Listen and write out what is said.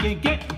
Get, get.